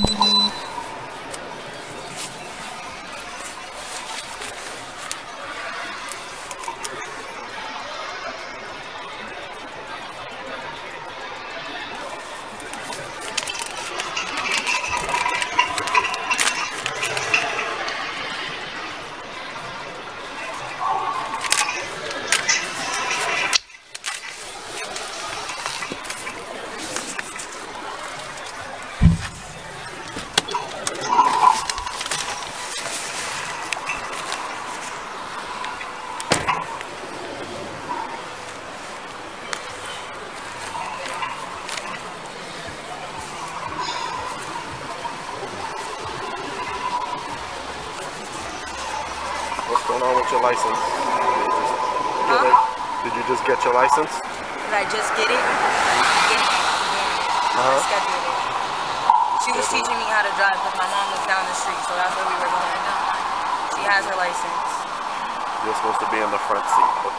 What's going on with your license? Did you just get it? Did you just get your license? Did I just get it? Get it. Uh-huh. It. She was teaching me how to drive because my mom was down the street, so that's where we were going. She has her license. You're supposed to be in the front seat. But...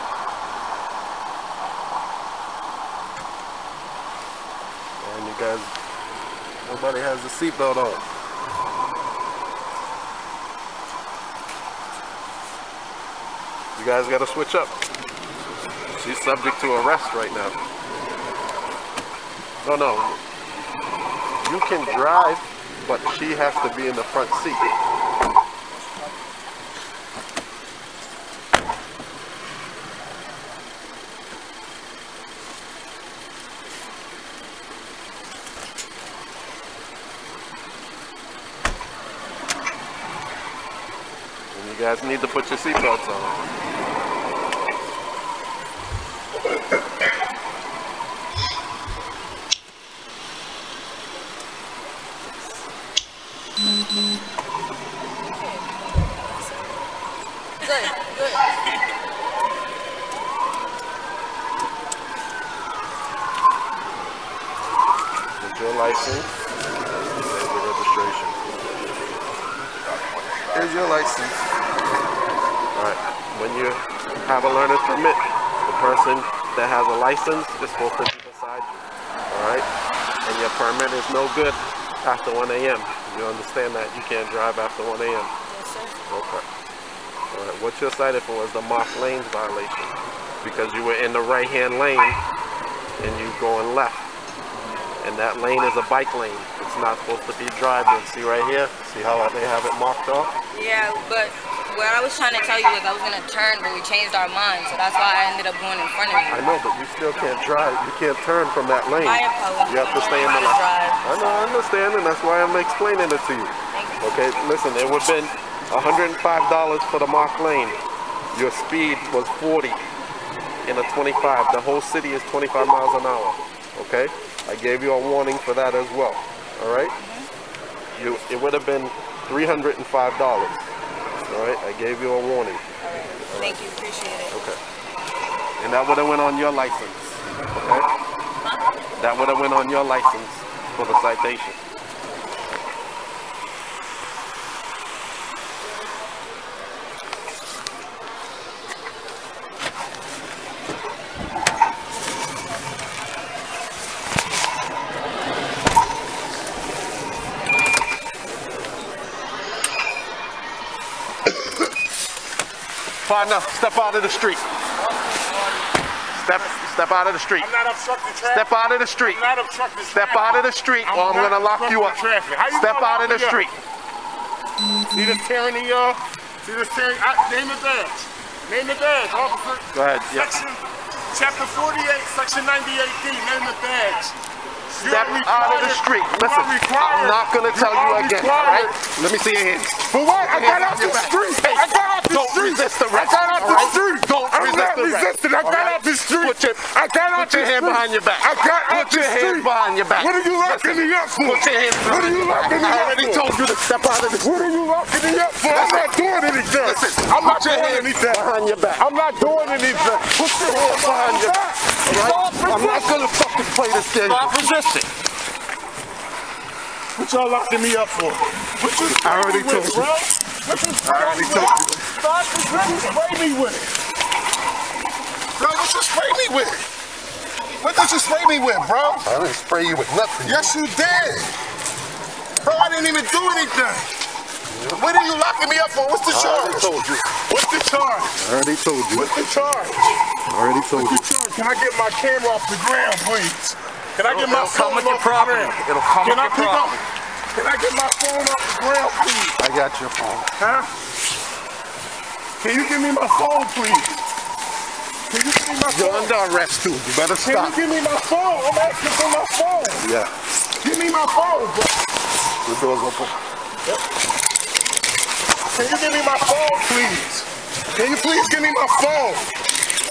And you guys, nobody has the seatbelt on. You guys got to switch up. She's subject to arrest right now. No, no. You can drive, but she has to be in the front seat. Guys need to put your seatbelts on. Your license, your registration. Here's your license. Alright, when you have a learner's permit, the person that has a license is supposed to be beside you. Alright? And your permit is no good after 1 a.m. You understand that? You can't drive after 1 a.m. Yes, sir. Okay. Alright, what you're cited for is the marked lanes violation. Because you were in the right-hand lane and you going left. And that lane is a bike lane. It's not supposed to be driving. See right here? See how they have it marked off? Yeah, but what I was trying to tell you was I was gonna turn, but we changed our minds, so that's why I ended up going in front of you. I know, but you still can't drive. You can't turn from that lane. My apologies. You have to stay in the I know how to lane. I know, I understand, and that's why I'm explaining it to you. Thank you. Okay, listen, it would have been $105 for the marked lane. Your speed was 40 in a 25. The whole city is 25 miles an hour. Okay? I gave you a warning for that as well. All right? Mm-hmm. You, it would have been $305. All right? I gave you a warning. All right. Thank you. Appreciate it. Okay. And that would have went on your license. Okay? That would have went on your license for the citation. Step out of the street. Step, step out of the street. I'm not obstructing traffic. Step out of the street. I'm not obstructing Step out of the street, or I'm not gonna lock you up. Traffic. How you Step out of the me up? street. See this tyranny, y'all? See this tyranny? I, name the badge. Name the badge, officer. Go ahead, yeah. Section, chapter 48, section 98D. Name the badge. Step out of the street. Listen, I'm not gonna tell you again, required- alright? Let me see your hands. For what? I got out the street. Hey, I got out the don't street. resist arrest, I got out the street. Don't I'm resist not arrest, resisting. I got out the street. Put your- I got out Put your the hand behind your back. I got out Put your the hands behind your back. What are you locking me up for? Put your hands What are you locking me I already told you to step out of the street. What are you locking me up for? I'm not doing anything. Listen, I'm not doing anything. behind your back. I'm not doing anything. Put your hands behind your back. I'm not gonna fucking play this game. Stop. What y'all locking me up for? What you I already me with, told you. bro? What you I already me told you. Stop what you spray me with? Bro, what you spray me with? What did you spray me with, bro? I didn't spray you with nothing. Yes, you did. Bro, I didn't even do anything. What are you locking me up for? What's the I already charge? told you. What's the charge? I already told you. What's the charge? I already told you. What's the charge? Can I get my camera off the ground, please? Can I get my It'll come phone with your property. It'll come Can with I your pick up? property. Can I get my phone off the ground, please? I got your phone. Huh? Can you give me my phone, please? Can you give me my You're phone? under arrest too. You better stop. Can you give me my phone? I'm asking for my phone. Yeah. Give me my phone, bro. The door's open. Yep. Can you give me my phone, please? Can you please give me my phone?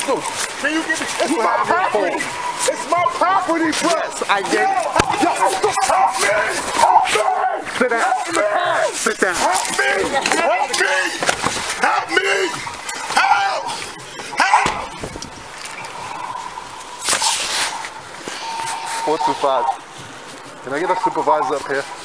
Dude, Can you give me? It's You my property. phone. It's my property. Yes, I did. Yo, help me! Help me! Sit down. Help me! Sit down. Help me! Help me! Help me! Help! Help! Four two five. Can I get a supervisor up here?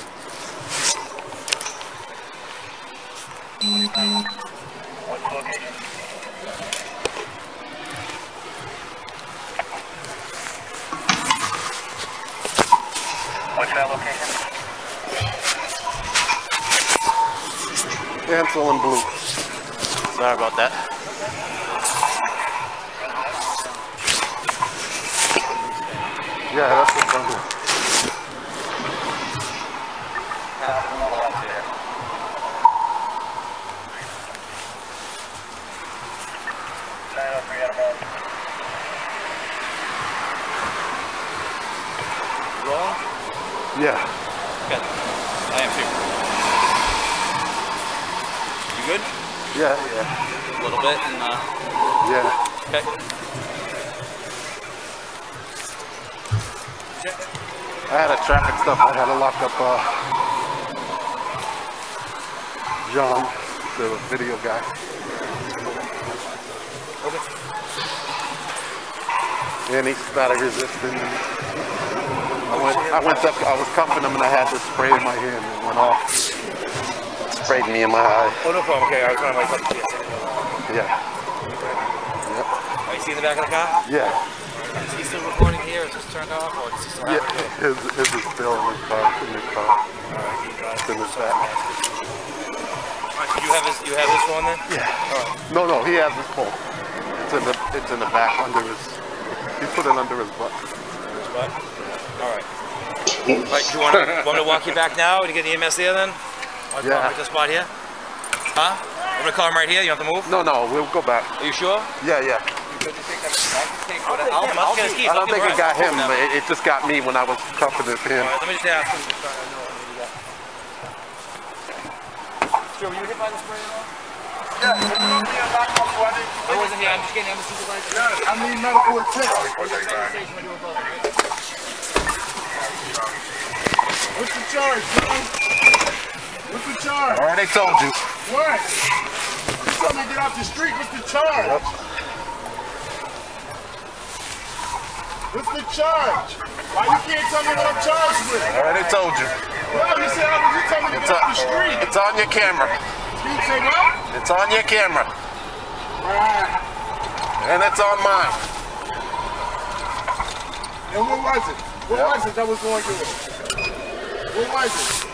What's that location? Ansel and Blue. Sorry about that. Yeah, that's what's on here. Yeah. Good. I am too. You good? Yeah, yeah, A little bit and uh yeah. okay. I had a traffic stop. I had to lock up uh, John, the video guy. Okay. And he started resisting. I went, I went up, I was cuffing him and I had to spray in my hand and it went off. Sprayed me in my eye. Oh no problem, okay, I was trying to like Yeah. Yep. Are you seeing the back of the car? Yeah. Is he still recording here? Is this turned off or is he still Yeah. His, his is still in his car. In his car. It's in his back. You have his you have this one then? Yeah. No, no, he has his phone. It's in the it's in the back under his. He put it under his butt. What? Alright. Right, do you want, to, want me to walk you back now to get the EMS there then? Want to Yeah. Right the spot here? Huh? I'm gonna call him right here, you don't have to move? No, no, we'll go back. Are you sure? Yeah, yeah. I'll, I'll get his keys. I I'll don't think it got him, it, it just got me when I was cuffing his hand. Alright, let me just ask him. Just so I know what he got. Sure, were you hit by the spray at all? Yeah, you know me a lot more, so I I wasn't here. I'm just getting. I'm a supervisor. Yeah, I need medical attention. Oh, Station when you were above, right? What's the charge, man? What's the charge? All right, they told you. What? You told me to get off the street. What's the charge? What's the charge? Why you can't tell me what I'm charged with? All right, they told you. No, you said was, you told me to It's, get off the on- street. it's on your camera. You say what? It's on your camera, Right. and it's on mine. And what was it? What Yeah. was it that was going through it?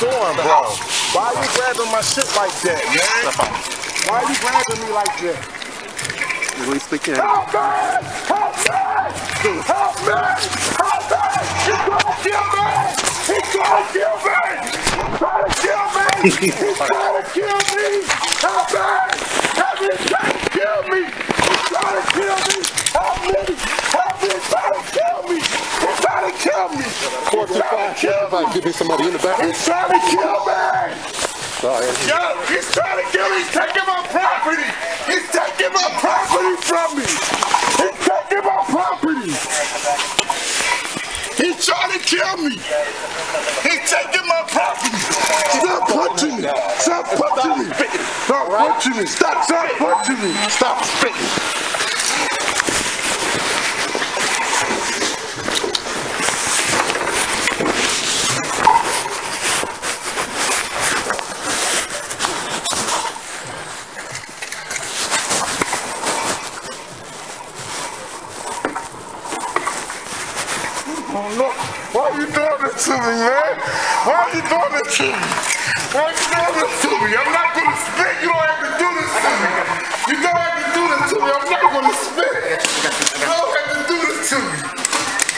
Doing, bro? Why are you grabbing my shit like that, man? Why are you grabbing me like that? Release the camera. Help me! Help me! Help me! Help me! He's gonna kill me! He's gonna kill me! He's trying to kill me! He's trying to kill me! Help me! Help me! He's trying to kill me! He's trying to kill me! Help me! Help me! He's trying to kill me! He's trying to kill me! Four two me somebody in the back. He's trying to kill me! Oh, Sorry. Yo, he's trying to kill me. He's taking my property. He's taking my property from me. He's taking my property. He's trying to to kill me. He's taking my property. Stop punching me. Stop punching me. Stop punching me. Stop, stop punching me. Stop spitting. No. Why are you doing this to me, man? Why are you doing this to me? Why are you doing this to me? I'm not gonna spit. You don't have to do this to me. You don't have to do this to me. I'm not gonna spit. You don't have to do this to me.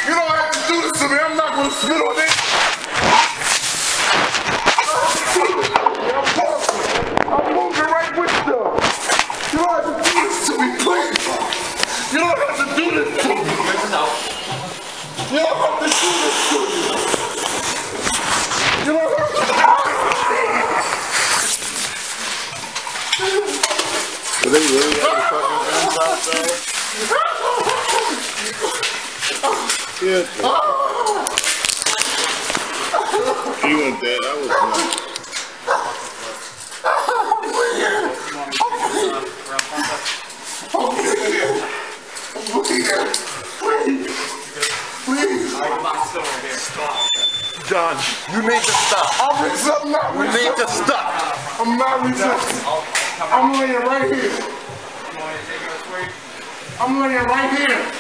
You don't have to do this to me. I'm not gonna spit on it. I'm moving right with you. You don't have to do this to me, please. You don't have to do this to me. You don't have to do this to me. You don't have to. do this. Do they really have fucking guns outside? You went there. That was nice. John, you need to stop. I'm resisting. I'm not You need to resisting. I'm not resisting. I'm laying right here. I'm laying right here.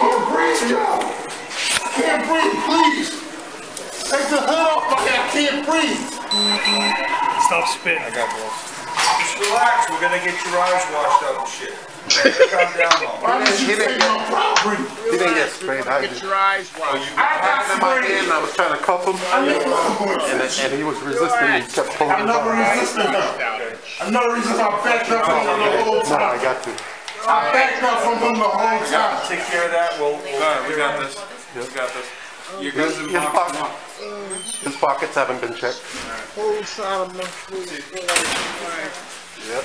Can't breathe, y'all. Can't breathe, please. Take the hood off my head. I can't breathe. Stop spitting. Just relax, we're gonna get your eyes washed out and shit. Calm down, Mom. Why did you take my property? He didn't get sprayed. I just I got in my hand. I was trying to cuff him, and, and he was resisting. He kept pulling I his never arm. resisted her. I never resisted her. I backed up from him the whole No, I got to. I backed up from him the whole time. Take care of that, we'll, we'll. Alright, we got this. We got this. You guys in His, box pocket, his pockets haven't been checked. Whole side of my food. Yep.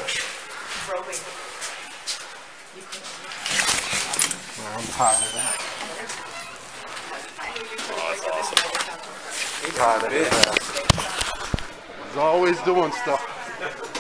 I'm tired of that. Tired of his ass. He's always doing stuff.